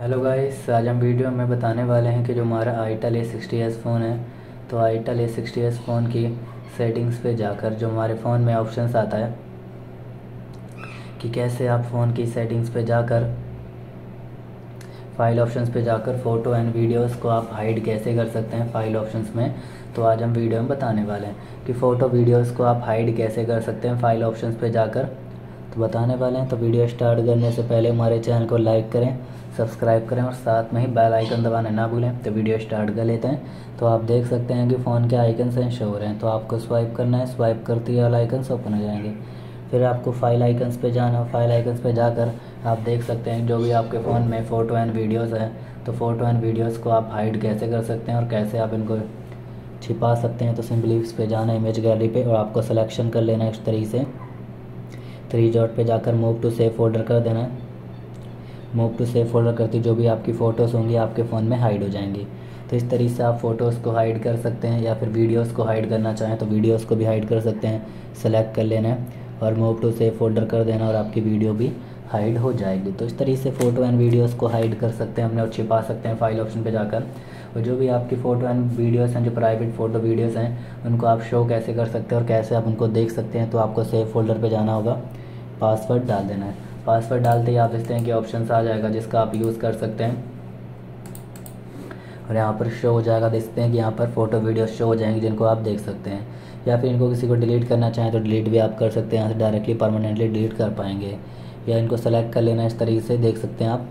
Hello guys आज हम video में बताने वाले हैं कि जो हमारा itel A sixty S phone है तो itel A sixty S phone की सेटिंग्स पे जाकर जो हमारे फ़ोन में ऑप्शंस आता है, कि कैसे आप फ़ोन की सेटिंग्स पे जाकर फ़ाइल ऑप्शंस पे जाकर फ़ोटो एंड वीडियोस को आप हाइड कैसे कर सकते हैं फ़ाइल ऑप्शंस में तो आज हम वीडियो में बताने वाले हैं कि फ़ोटो वीडियोस को आप हाइड कैसे कर सकते हैं फ़ाइल ऑप्शंस पे जाकर। तो बताने वाले हैं तो वीडियो स्टार्ट करने से पहले हमारे चैनल को लाइक करें, सब्सक्राइब करें और साथ में ही बेल आइकन दबाना ना भूलें। तो वीडियो स्टार्ट कर लेते हैं। तो आप देख सकते हैं कि फ़ोन के आइकन से शो हो रहे हैं। तो आपको स्वाइप करना है, स्वाइप करते ही वाला आइकन्स ओपन हो जाएँगे। फिर आपको फ़ाइल आइकन्स पे जाना फ़ाइल आइकन्स पे जाकर आप देख सकते हैं जो भी आपके फ़ोन में फ़ोटो एंड वीडियोज़ हैं। तो फ़ोटो एंड वीडियोज़ को आप हाइड कैसे कर सकते हैं और कैसे आप इनको छिपा सकते हैं तो सिंपली इस पर जाना इमेज गैलरी पे और आपको सिलेक्शन कर लेना है इस तरीके से। थ्री जॉट पे जाकर मूव टू सेव फोल्डर कर देना। है मूव टू सेव फोल्डर करती जो भी आपकी फ़ोटोज़ होंगी, आपके फ़ोन में हाइड हो जाएँगी। तो इस तरीके से आप फ़ोटोज़ को हाइड कर सकते हैं या फिर वीडियोज़ को हाइड करना चाहें तो वीडियोज़ को भी हाइड कर सकते हैं। सेलेक्ट कर लेना है और मूव टू सेव फोल्डर कर देना और आपकी वीडियो भी हाइड हो जाएगी। तो इस तरीके से फ़ोटो एंड वीडियोज़ को हाइड कर सकते हैं हमने और छिपा सकते हैं फ़ाइल ऑप्शन पे जाकर। और जो भी आपकी फ़ोटो एंड वीडियोज़ हैं, जो प्राइवेट फ़ोटो वीडियोज़ हैं, उनको आप शो कैसे कर सकते हैं और कैसे आप उनको देख सकते हैं तो आपको सेव फोल्डर पे जाना होगा। पासवर्ड डाल देना है। पासवर्ड डालते ही आप देखते हैं कि ऑप्शन आ जाएगा, जिसका आप यूज़ कर सकते हैं। और यहाँ पर शो हो जाएगा, देखते हैं कि यहाँ पर फ़ोटो वीडियो शो हो जाएँगे, जिनको आप देख सकते हैं। या फिर इनको किसी को डिलीट करना चाहें तो डिलीट भी आप कर सकते हैं। यहाँ से डायरेक्टली परमानेंटली डिलीट कर पाएँगे। या इनको सेलेक्ट कर लेना, इस तरीके से देख सकते हैं आप।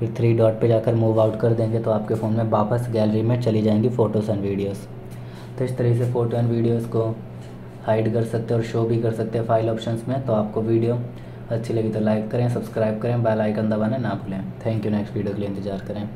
फिर थ्री डॉट पे जाकर मूव आउट कर देंगे तो आपके फ़ोन में वापस गैलरी में चली जाएँगी फ़ोटोज़ एंड वीडियोज़ तो इस तरीके से फ़ोटो एंड वीडियोज़ को हाइड कर सकते हैं और शो भी कर सकते हैं फ़ाइल ऑप्शन में तो आपको वीडियो अच्छी लगी तो लाइक करें सब्सक्राइब करें बेल आइकन दबाना ना भूलें। थैंक यू नेक्स्ट वीडियो के लिए इंतज़ार करें।